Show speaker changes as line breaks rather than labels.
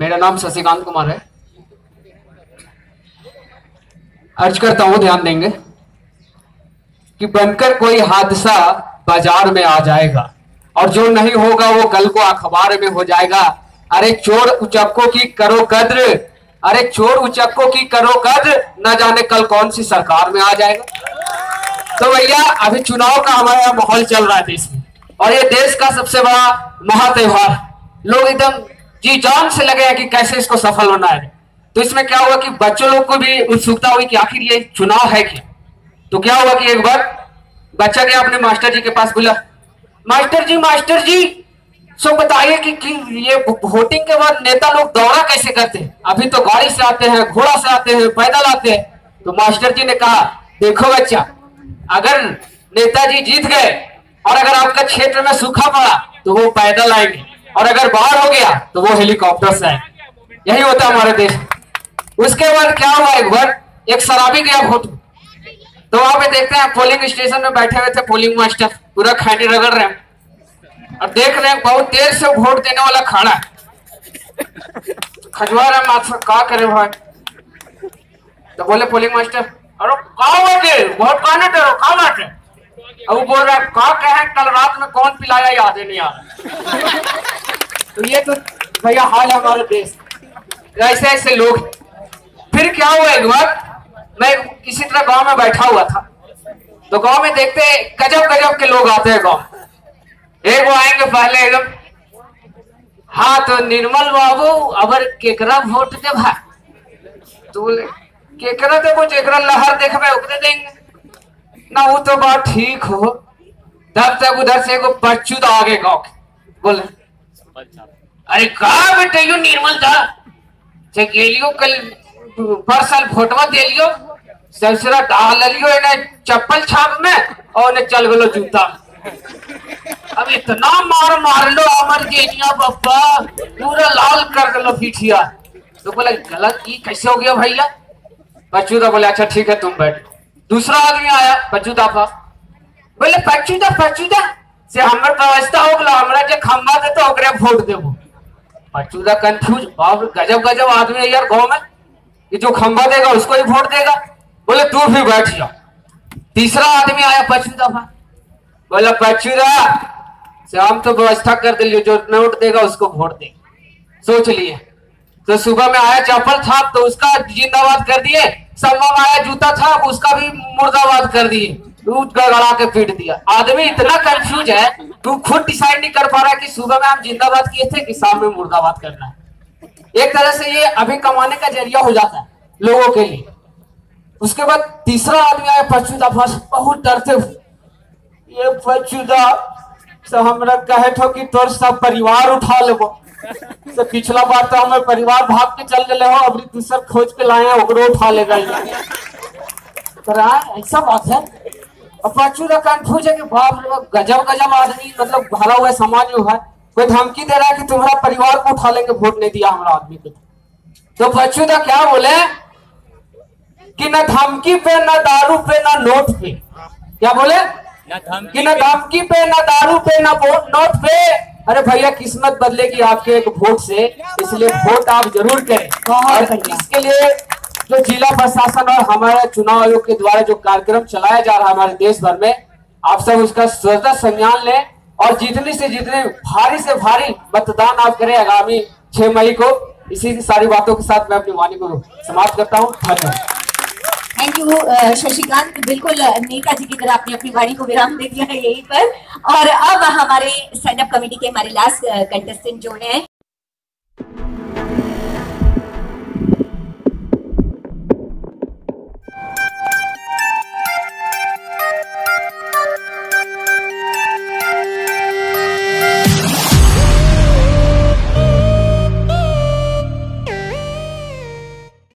मेरा नाम शशिकांत कुमार है। अर्ज़ करता हूँ, ध्यान देंगे, कि बनकर कोई हादसा बाज़ार में आ जाएगा, और जो नहीं होगा वो कल को अखबार में हो जाएगा। अरे चोर उचक्कों की करो कद्र, अरे चोर उचक्कों की करो कद्र, न जाने कल कौन सी सरकार में आ जाएगा। तो भैया, अभी चुनाव का हमारे माहौल चल रहा है देश में, और ये देश का सबसे बड़ा महा त्योहार लोग एकदम जी जान से लगे कि कैसे इसको सफल होना है। तो इसमें क्या हुआ कि बच्चों लोग को भी उत्सुकता हुई कि आखिर ये चुनाव है क्या? तो क्या हुआ कि एक बार बच्चा गया अपने मास्टर जी के पास बोला मास्टर जी मास्टर जी सो बताइए कि, कि ये वोटिंग के बाद नेता लोग दौरा कैसे करते हैं? अभी तो गाड़ी से आते हैं घोड़ा से आते हैं पैदल आते हैं। तो मास्टर जी ने कहा देखो बच्चा अगर नेताजी जीत गए और अगर आपका क्षेत्र में सूखा पड़ा तो वो पैदल आएँगे। और अगर बाहर हो गया तो वो हेलीकॉप्टर से आएँगे यही होता है हमारे देश। उसके बाद क्या हुआ? एक बार एक शराबी गया वोट तो वहाँ पे देखते हैं पोलिंग स्टेशन में बैठे हुए थे पोलिंग मास्टर पूरा खैनी रगड़ रहे हैं। और देख रहे हैं, बहुत देर से वोट देने वाला खड़ा खजवा रहे माथा का करे भाई? तो बोले पोलिंग मास्टर अरे का बाटे वोट कहने दे का बाटे अब बोल रहा है का कहे, कल रात में कौन पिलाया, याद ही नहीं आ रहा तो ये तो भैया हाल है हमारे देश। ऐसे ऐसे लोग फिर क्या हुआ एक बार? मैं किसी तरह गाँव में बैठा हुआ था। तो गाँव में देखते गजब गजब के लोग आते हैं गाँव। एक वो आएँगे पहले एकदम हाँ तो निर्मल बाबू, अबर केकरा वोट दे भाई तो बोले, केकरा देखो जेकरा लहर देखबे ओकरे देंगे। ना, वो तो बात ठीक हो। तब तक उधर से एगो बच्चू तो आगे गाँव के। बोले अरे कहा बेटे यू निर्मल था से गेलियो कल पर साल फोटवा दे लियो। ससुरा डाल लियो इन्हें चप्पल छाप में और इन्हें चल गलो जूता। अब इतना मार मार लो, अमर गेनिया पप्पा पूरा लाल कर दलो पीठिया। तो बोला, गलत ये कैसे हो गया भैया? बच्चू तो बोले अच्छा ठीक है, तुम बैठ। दूसरा आदमी आया, बच्चू दाफा बोले, बच्चू दा बच्चू दा। से हमर व्यवस्था हो गला, हमरा जे खंबा दे तो ओकरे वोट देबो। बच्चू दा कंफ्यूज बाप गजब गजब आदमी है यार गाँव में। कि जो खंबा देगा, उसको ही वोट देगा। बोले, तू भी बैठ जा। तीसरा आदमी आया पचू दफ़ा बोला पचूदा से हम तो व्यवस्था कर दिलियो, जो नोट देगा, उसको वोट दे। सोच लिए। तो सुबह में आया, चप्पल था तो उसका जिंदाबाद कर दिए। सम्मा आया जूता था उसका भी मुर्दाबाद कर दिए। गड़गड़ा के पीट दिया। आदमी इतना कंफ्यूज है, तू खुद डिसाइड नहीं कर पा रहा कि सुबह में हम जिंदाबाद किए थे कि शाम में मुर्दाबाद करना है। एक तरह से ये अभी कमाने का ज़रिया हो जाता है लोगों के लिए। उसके बाद तीसरा आदमी आया पचुदा फ़र्स्ट, बहुत डरते हुए। ये पचुदा से हमरा कहे थो कि तोर सब परिवार उठा लेबो। से पिछला बार तो हमें परिवार भाग के चल गए हो, अभी दूसर खोज के लाए हैं, ओकरो उठा लेगा ऐसा बात है। और पचुदा कंफ्यूज है कि बाप रे गजब गजब आदमी मतलब भरा हुआ समाज में है कोई धमकी दे रहा है कि तुम्हारा परिवार को उठा लेंगे वोट नहीं दिया हमारा आदमी को। तो पचुदा क्या बोले? कि न धमकी पे न दारू पे न नोट पे। क्या बोले? कि न धमकी पे न दारू पे न नोट पे। अरे भैया किस्मत बदलेगी आपके एक वोट से इसलिए वोट आप ज़रूर करें। और इसके लिए जो जिला प्रशासन और हमारे चुनाव आयोग के द्वारा जो कार्यक्रम चलाया जा रहा है हमारे देश भर में, आप सब उसका सदा संज्ञान लें और जितनी से जितने भारी से भारी मतदान आप करें आगामी छह मई को, इसी सारी बातों के साथ मैं अपनी वाणी को समाप्त करता हूँ। धन्यवाद।
Thank you Shashikant. बिल्कुल नेता जी की तरह आपने अपनी वाणी को विराम दे दिया है यहीं पर। और अब हमारे स्टैंड अप कमेटी के हमारे लास्ट कंटेस्टेंट जो हैं।